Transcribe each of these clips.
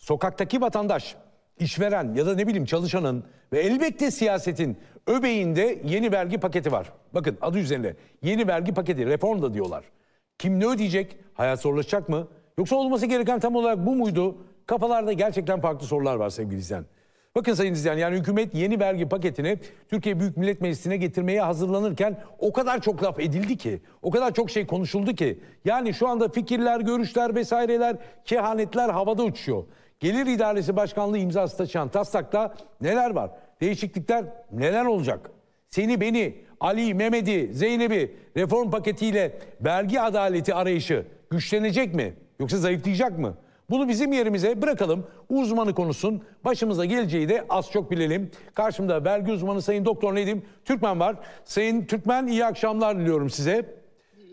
sokaktaki vatandaş, işveren ya da ne bileyim çalışanın ve elbette siyasetin öbeğinde yeni vergi paketi var. Bakın adı üzerinde yeni vergi paketi reform da diyorlar. Kim ne ödeyecek? Hayat zorlaşacak mı? Yoksa olması gereken tam olarak bu muydu? Kafalarda gerçekten farklı sorular var sevgili izleyen. Bakın sayın izleyen yani hükümet yeni vergi paketini Türkiye Büyük Millet Meclisi'ne getirmeye hazırlanırken o kadar çok laf edildi ki, o kadar çok şey konuşuldu ki. Yani şu anda fikirler, görüşler vesaireler, kehanetler havada uçuyor. Gelir İdaresi Başkanlığı imzası taşıyan taslakta neler var? Değişiklikler neler olacak? Seni beni, Ali, Mehmet'i, Zeynep'i reform paketiyle vergi adaleti arayışı güçlenecek mi? Yoksa zayıflayacak mı? Bunu bizim yerimize bırakalım. Uzmanı konuşsun. Başımıza geleceği de az çok bilelim. Karşımda vergi uzmanı Sayın Doktor Nedim Türkmen var. Sayın Türkmen iyi akşamlar diliyorum size.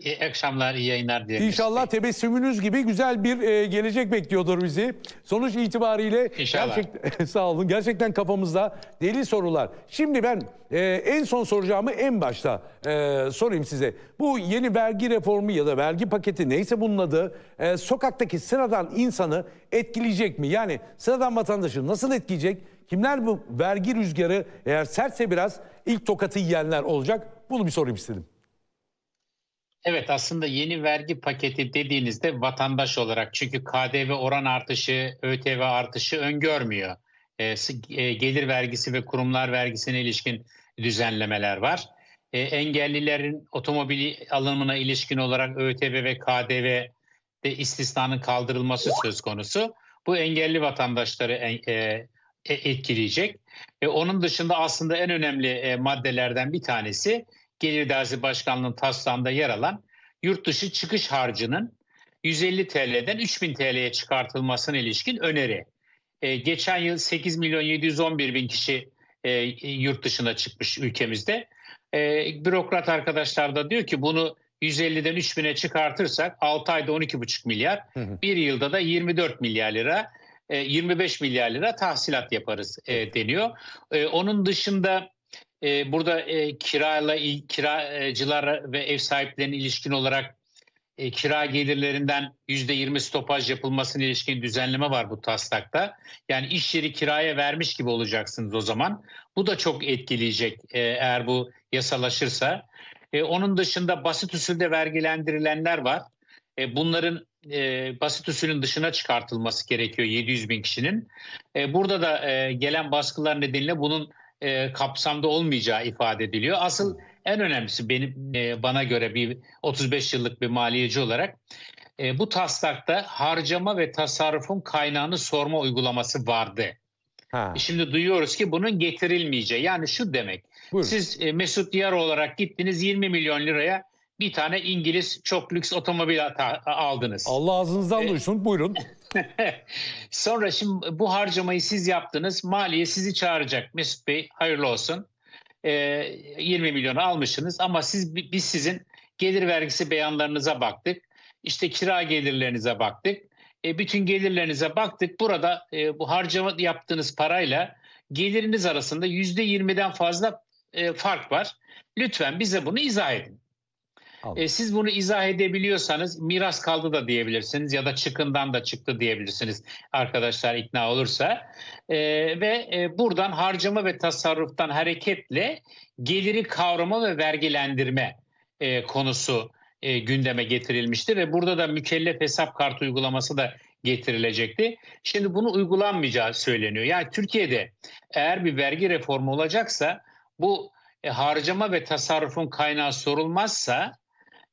İyi akşamlar, iyi yayınlar dilerim. İnşallah tebessümünüz gibi güzel bir e, gelecek bekliyordur bizi. Sonuç itibariyle İnşallah. gerçekten sağ olun. Gerçekten kafamızda deli sorular. Şimdi ben e, en son soracağımı en başta e, sorayım size. Bu yeni vergi reformu ya da vergi paketi neyse bunun adı e, sokaktaki sıradan insanı etkileyecek mi? Yani sıradan vatandaşı nasıl etkileyecek? Kimler bu vergi rüzgarı eğer sertse biraz ilk tokatı yiyenler olacak? Bunu bir sorayım istedim. Evet aslında yeni vergi paketi dediğinizde vatandaş olarak çünkü KDV oran artışı, ÖTV artışı öngörmüyor. E, s- e, gelir vergisi ve kurumlar vergisine ilişkin düzenlemeler var. E, engellilerin otomobili alımına ilişkin olarak ÖTV ve KDV de istisnanın kaldırılması söz konusu. Bu engelli vatandaşları e, e, etkileyecek. E, onun dışında aslında en önemli e, maddelerden bir tanesi Gelir İdaresi Başkanlığı'nın taslağında yer alan yurt dışı çıkış harcının 150 TL'den 3000 TL'ye çıkartılmasına ilişkin öneri. E, geçen yıl 8 milyon 711 bin kişi e, yurt dışına çıkmış ülkemizde. E, bürokrat arkadaşlar da diyor ki bunu 150'den 3000'e çıkartırsak 6 ayda 12,5 milyar, Hı hı. bir yılda da 24 milyar lira, e, 25 milyar lira tahsilat yaparız e, deniyor. E, onun dışında e, burada e, kirayla kiracılar ve ev sahiplerine ilişkin olarak e, kira gelirlerinden %20 stopaj yapılmasına ilişkin düzenleme var bu taslakta. Yani iş yeri kiraya vermiş gibi olacaksınız o zaman. Bu da çok etkileyecek e, eğer bu yasalaşırsa. E, onun dışında basit usulde vergilendirilenler var. E, bunların e, basit usulün dışına çıkartılması gerekiyor 700 bin kişinin. E, burada da e, gelen baskılar nedeniyle bunun e, kapsamda olmayacağı ifade ediliyor. Asıl en önemlisi benim e, bana göre bir 35 yıllık bir maliyeci olarak e, bu taslakta harcama ve tasarrufun kaynağını sorma uygulaması vardı. Ha, Şimdi duyuyoruz ki bunun getirilmeyeceği. Yani şu demek. buyurun. Siz e, Mesut Diyar olarak gittiniz 20 milyon liraya bir tane İngiliz çok lüks otomobil aldınız. Allah ağzınızdan E, duysun. Buyurun. Sonra şimdi bu harcamayı siz yaptınız. Maliye sizi çağıracak. Mesut Bey hayırlı olsun. Ee, 20 milyonu almışsınız ama siz biz sizin gelir vergisi beyanlarınıza baktık. İşte kira gelirlerinize baktık. E, bütün gelirlerinize baktık. Burada e, bu harcama yaptığınız parayla geliriniz arasında %20'den fazla e, fark var. Lütfen bize bunu izah edin. E, siz bunu izah edebiliyorsanız miras kaldı da diyebilirsiniz ya da çıkından da çıktı diyebilirsiniz arkadaşlar ikna olursa. E, ve e, buradan harcama ve tasarruftan hareketle geliri kavrama ve vergilendirme e, konusu e, gündeme getirilmişti ve burada da mükellef hesap kartı uygulaması da getirilecekti. Şimdi bunu uygulanmayacağı söyleniyor. Yani Türkiye'de eğer bir vergi reformu olacaksa bu e, harcama ve tasarrufun kaynağı sorulmazsa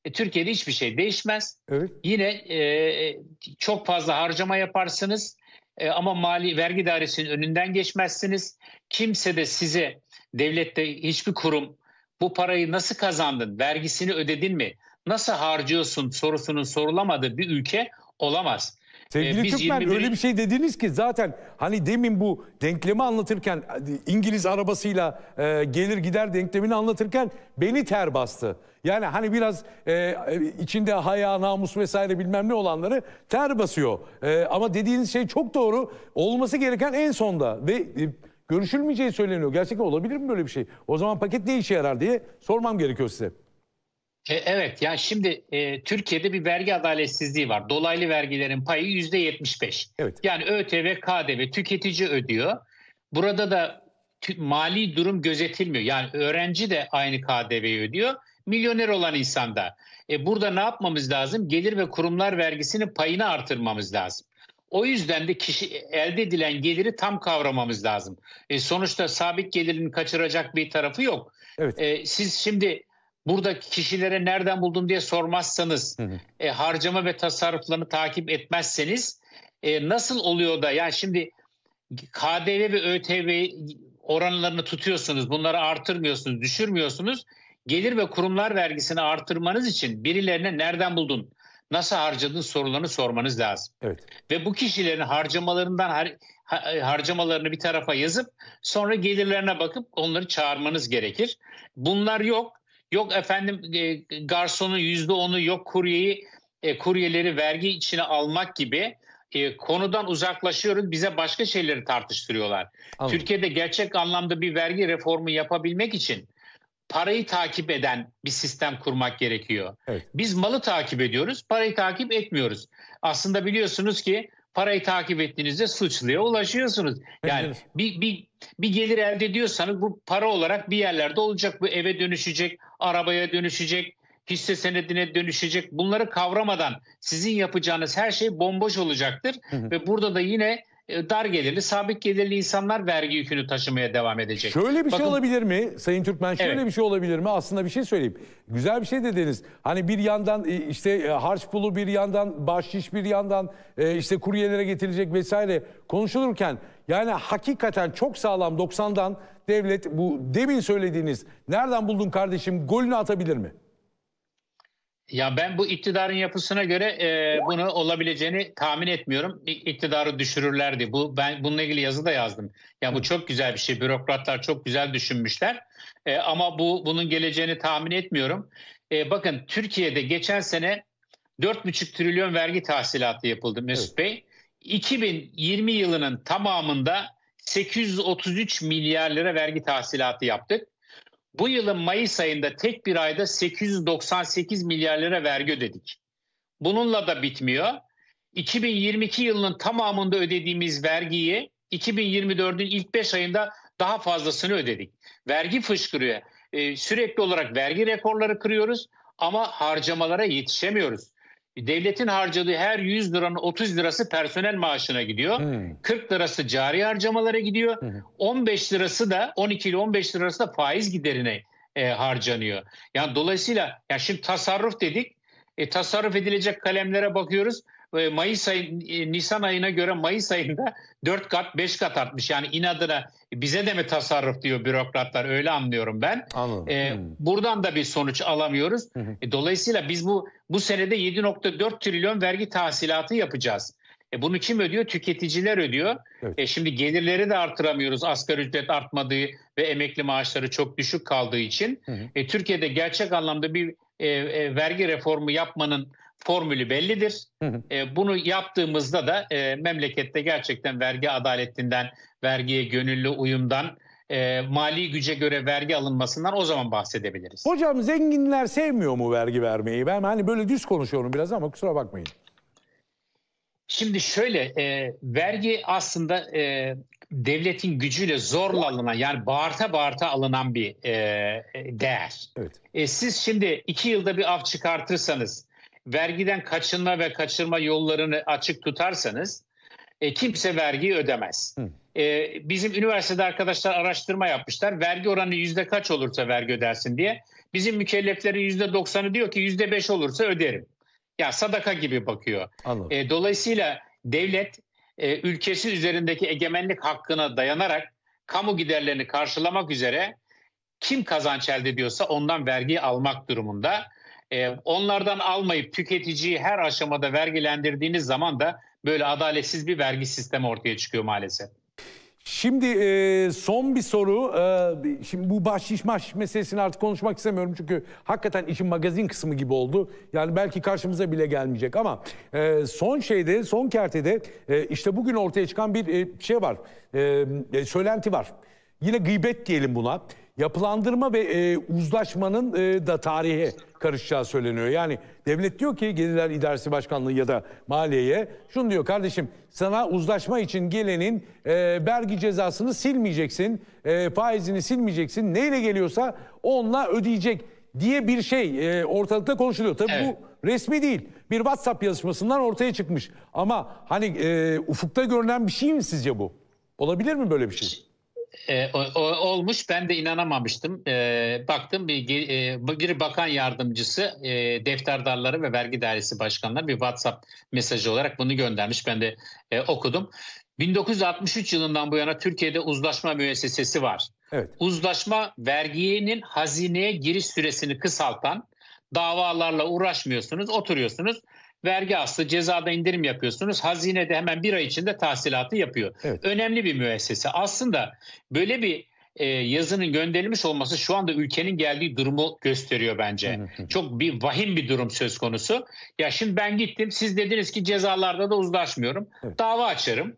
e, Türkiye'de hiçbir şey değişmez. Evet. Yine e, çok fazla harcama yaparsınız e, ama mali vergi dairesinin önünden geçmezsiniz. Kimse de size devlette hiçbir kurum bu parayı nasıl kazandın, vergisini ödedin mi, nasıl harcıyorsun sorusunun sorulamadığı bir ülke olamaz. Sevgili Ee, biz Türkmen 21 öyle bir şey dediniz ki zaten hani demin bu denklemi anlatırken İngiliz arabasıyla e, gelir gider denklemini anlatırken beni ter bastı. Yani hani biraz e, e, içinde haya, namus vesaire bilmem ne olanları ter basıyor. E, ama dediğiniz şey çok doğru. Olması gereken en sonda ve e, görüşülmeyeceği söyleniyor. Gerçekten olabilir mi böyle bir şey? O zaman paket ne işe yarar diye sormam gerekiyor size. E, Evet yani şimdi e, Türkiye'de bir vergi adaletsizliği var. Dolaylı vergilerin payı yüzde 75. Evet. Yani ÖTV, KDV tüketici ödüyor. Burada da mali durum gözetilmiyor. Yani öğrenci de aynı KDV'yi ödüyor. Milyoner olan insan da. E, burada ne yapmamız lazım? Gelir ve kurumlar vergisinin payını artırmamız lazım. O yüzden de kişi elde edilen geliri tam kavramamız lazım. E, sonuçta sabit gelirini kaçıracak bir tarafı yok. Evet. E, siz şimdi burada kişilere nereden buldun diye sormazsanız, Hı hı. e, harcama ve tasarruflarını takip etmezseniz e, nasıl oluyor da yani şimdi KDV ve ÖTV oranlarını tutuyorsunuz, bunları artırmıyorsunuz, düşürmüyorsunuz. Gelir ve kurumlar vergisini artırmanız için birilerine nereden buldun, nasıl harcadın sorularını sormanız lazım. Evet. Ve bu kişilerin harcamalarından har- ha- harcamalarını bir tarafa yazıp sonra gelirlerine bakıp onları çağırmanız gerekir. Bunlar yok. Yok efendim e, garsonun yüzde onu yok kuryeyi e, kuryeleri vergi içine almak gibi e, konudan uzaklaşıyoruz. Bize başka şeyleri tartıştırıyorlar. Anladım. Türkiye'de gerçek anlamda bir vergi reformu yapabilmek için parayı takip eden bir sistem kurmak gerekiyor. Evet. Biz malı takip ediyoruz, parayı takip etmiyoruz. Aslında biliyorsunuz ki parayı takip ettiğinizde suçluya ulaşıyorsunuz. Yani Evet. bir, bir, bir gelir elde ediyorsanız bu para olarak bir yerlerde olacak. Bu eve dönüşecek, arabaya dönüşecek, hisse senedine dönüşecek. Bunları kavramadan sizin yapacağınız her şey bomboş olacaktır. Hı hı. Ve burada da yine dar gelirli, sabit gelirli insanlar vergi yükünü taşımaya devam edecek. Şöyle bir şey Bakın- olabilir mi Sayın Türkmen? Şöyle Evet. bir şey olabilir mi? Aslında bir şey söyleyeyim. Güzel bir şey dediniz. Hani bir yandan e, işte e, harç pulu bir yandan bahşiş bir yandan e, işte kuryelere getirilecek vesaire konuşulurken yani hakikaten çok sağlam 90'dan devlet bu demin söylediğiniz nereden buldun kardeşim golünü atabilir mi? Ya ben bu iktidarın yapısına göre e, bunu olabileceğini tahmin etmiyorum. İktidarı düşürürlerdi. Bu ben bununla ilgili yazı da yazdım. Ya bu çok güzel bir şey. Bürokratlar çok güzel düşünmüşler. E, ama bu bunun geleceğini tahmin etmiyorum. E, bakın Türkiye'de geçen sene 4,5 trilyon vergi tahsilatı yapıldı Mesut Bey. 2020 yılının tamamında 833 milyar lira vergi tahsilatı yaptık. Bu yılın Mayıs ayında tek bir ayda 898 milyar lira vergi ödedik. Bununla da bitmiyor. 2022 yılının tamamında ödediğimiz vergiyi 2024'ün ilk 5 ayında daha fazlasını ödedik. Vergi fışkırıyor. Ee, sürekli olarak vergi rekorları kırıyoruz ama harcamalara yetişemiyoruz. Devletin harcadığı her 100 liranın 30 lirası personel maaşına gidiyor. Hmm. 40 lirası cari harcamalara gidiyor. Hı. 15 lirası da 12 ile 15 lirası da faiz giderine e, harcanıyor. Yani dolayısıyla ya şimdi tasarruf dedik. E, tasarruf edilecek kalemlere bakıyoruz. Mayıs ayı, e, Nisan ayına göre Mayıs ayında 4 kat 5 kat artmış. Yani inadına bize de mi tasarruf diyor bürokratlar öyle anlıyorum ben. Anladım. E, Hmm. Buradan da bir sonuç alamıyoruz. E, dolayısıyla biz bu bu senede 7.4 trilyon vergi tahsilatı yapacağız. E, bunu kim ödüyor? Tüketiciler ödüyor. Evet. E, şimdi gelirleri de artıramıyoruz. Asgari ücret artmadığı ve emekli maaşları çok düşük kaldığı için. Hı hı. E, Türkiye'de gerçek anlamda bir e, e, vergi reformu yapmanın formülü bellidir. Hı hı. E, bunu yaptığımızda da e, memlekette gerçekten vergi adaletinden, vergiye gönüllü uyumdan, e, mali güce göre vergi alınmasından o zaman bahsedebiliriz. Hocam zenginler sevmiyor mu vergi vermeyi? Ben hani böyle düz konuşuyorum biraz ama kusura bakmayın. Şimdi şöyle e, vergi aslında e, devletin gücüyle zorla alınan yani bağırta bağırta alınan bir e, e, değer. Evet. E, siz şimdi iki yılda bir af çıkartırsanız vergiden kaçınma ve kaçırma yollarını açık tutarsanız e, kimse vergiyi ödemez. Hı. E, bizim üniversitede arkadaşlar araştırma yapmışlar. Vergi oranı yüzde kaç olursa vergi ödersin diye. Bizim mükelleflerin yüzde doksanı diyor ki yüzde beş olursa öderim. Ya sadaka gibi bakıyor. Anladım. E, dolayısıyla devlet e, ülkesi üzerindeki egemenlik hakkına dayanarak kamu giderlerini karşılamak üzere kim kazanç elde ediyorsa ondan vergi almak durumunda. E, onlardan almayıp tüketiciyi her aşamada vergilendirdiğiniz zaman da böyle adaletsiz bir vergi sistemi ortaya çıkıyor maalesef. Şimdi e, son bir soru. E, şimdi bu bahşiş maş meselesini artık konuşmak istemiyorum çünkü hakikaten işin magazin kısmı gibi oldu. Yani belki karşımıza bile gelmeyecek ama e, son şeyde, son kertede e, işte bugün ortaya çıkan bir e, şey var. E, e, söylenti var. Yine gıybet diyelim buna. Yapılandırma ve e, uzlaşmanın e, da tarihe karışacağı söyleniyor. Yani devlet diyor ki Gelirler İdaresi Başkanlığı ya da maliyeye şunu diyor kardeşim sana uzlaşma için gelenin e, vergi cezasını silmeyeceksin, e, faizini silmeyeceksin. Neyle geliyorsa onunla ödeyecek diye bir şey e, ortalıkta konuşuluyor. Tabii Evet. bu resmi değil. Bir WhatsApp yazışmasından ortaya çıkmış. Ama hani e, ufukta görünen bir şey mi sizce bu? Olabilir mi böyle bir şey? E, o- o- olmuş ben de inanamamıştım. E, baktım bir, e, bir bakan yardımcısı e, defterdarları ve vergi dairesi başkanları bir WhatsApp mesajı olarak bunu göndermiş. Ben de e, okudum. 1963 yılından bu yana Türkiye'de uzlaşma müessesesi var. Evet. Uzlaşma verginin hazineye giriş süresini kısaltan davalarla uğraşmıyorsunuz, oturuyorsunuz. Vergi aslı cezada indirim yapıyorsunuz. Hazine de hemen bir ay içinde tahsilatı yapıyor. Evet. Önemli bir müessese. Aslında böyle bir e, yazının gönderilmiş olması şu anda ülkenin geldiği durumu gösteriyor bence. Çok bir vahim bir durum söz konusu. Ya şimdi ben gittim siz dediniz ki cezalarda da uzlaşmıyorum. Evet. Dava açarım.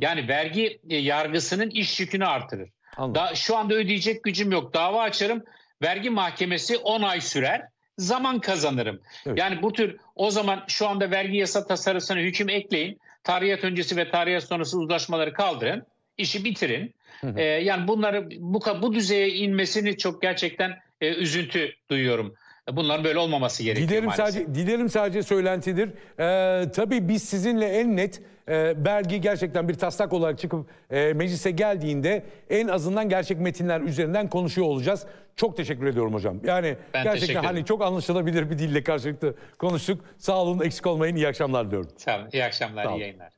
Yani vergi e, yargısının iş yükünü artırır. Anladım. Da, şu anda ödeyecek gücüm yok. Dava açarım. Vergi mahkemesi 10 ay sürer. Zaman kazanırım. Evet. Yani bu tür o zaman şu anda vergi yasa tasarısına hüküm ekleyin. Tarihat öncesi ve tarihat sonrası uzlaşmaları kaldırın. işi bitirin. Ee, yani bunları bu bu düzeye inmesini çok gerçekten e, üzüntü duyuyorum. Bunların böyle olmaması gerekiyor Dilerim maalesef. sadece dilerim sadece söylentidir. Ee, tabii biz sizinle en net e, belge gerçekten bir taslak olarak çıkıp e, meclise geldiğinde en azından gerçek metinler üzerinden konuşuyor olacağız. Çok teşekkür ediyorum hocam. Yani Ben gerçekten hani çok anlaşılabilir bir dille karşılıklı konuştuk. Sağ olun, eksik olmayın. İyi akşamlar diyorum. Sağ olun. İyi akşamlar, Sağ iyi olun. yayınlar.